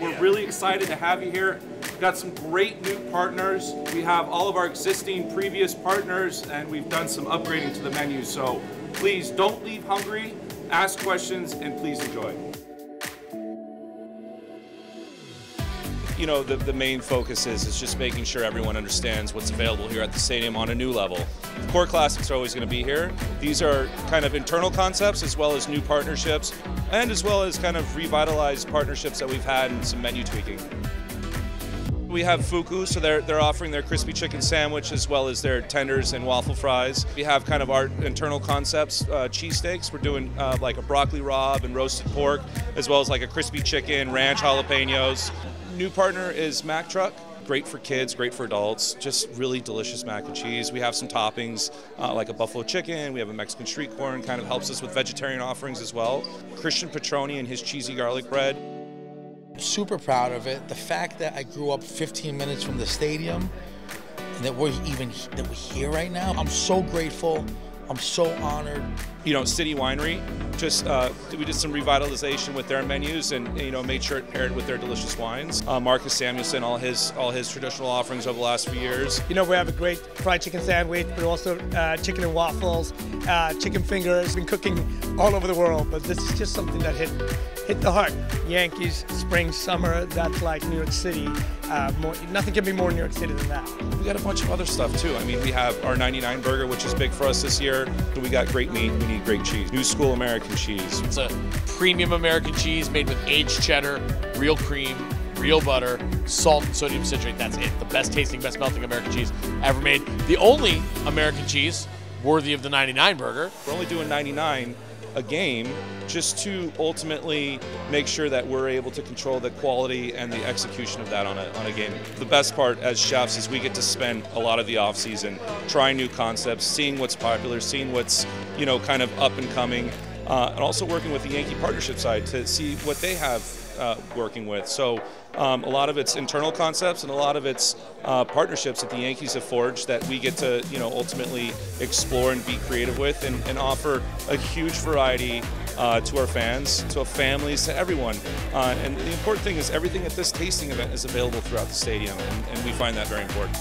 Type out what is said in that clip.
We're really excited to have you here. We've got some great new partners. We have all of our existing previous partners, and we've done some upgrading to the menu. So please don't leave hungry, ask questions, and please enjoy. You know, the, the main focus is, is just making sure everyone understands what's available here at the stadium on a new level. The Core Classics are always going to be here. These are kind of internal concepts as well as new partnerships and as well as kind of revitalized partnerships that we've had and some menu tweaking. We have Fuku, so they're, they're offering their crispy chicken sandwich as well as their tenders and waffle fries. We have kind of our internal concepts, uh, cheesesteaks. We're doing uh, like a broccoli rabe and roasted pork, as well as like a crispy chicken, ranch jalapenos. New partner is Mac Truck. Great for kids, great for adults. Just really delicious mac and cheese. We have some toppings uh, like a buffalo chicken. We have a Mexican street corn. Kind of helps us with vegetarian offerings as well. Christian Petroni and his cheesy garlic bread. Super proud of it. The fact that I grew up 15 minutes from the stadium, and that we're even that we're here right now. I'm so grateful. I'm so honored. You know, City Winery, just uh, we did some revitalization with their menus and you know made sure it paired with their delicious wines. Uh, Marcus Samuelsson, all his all his traditional offerings over the last few years. You know, we have a great fried chicken sandwich, but also uh, chicken and waffles, uh, chicken fingers. Been cooking all over the world, but this is just something that hit hit the heart. Yankees, spring, summer, that's like New York City. Uh, more, nothing can be more New York City than that. We got a bunch of other stuff too. I mean, we have our 99 burger, which is big for us this year. We got great meat, we need great cheese. New school American cheese. It's a premium American cheese made with aged cheddar, real cream, real butter, salt, and sodium citrate. That's it. The best tasting, best melting American cheese ever made. The only American cheese worthy of the 99 burger. We're only doing 99 a game just to ultimately make sure that we're able to control the quality and the execution of that on a, on a game. The best part as chefs is we get to spend a lot of the off season trying new concepts, seeing what's popular, seeing what's you know kind of up and coming, uh, and also working with the Yankee partnership side to see what they have uh, working with. So um, a lot of it's internal concepts and a lot of it's uh, partnerships that the Yankees have forged that we get to you know ultimately explore and be creative with and, and offer a huge variety uh, to our fans, to our families, to everyone. Uh, and the important thing is everything at this tasting event is available throughout the stadium, and, and we find that very important.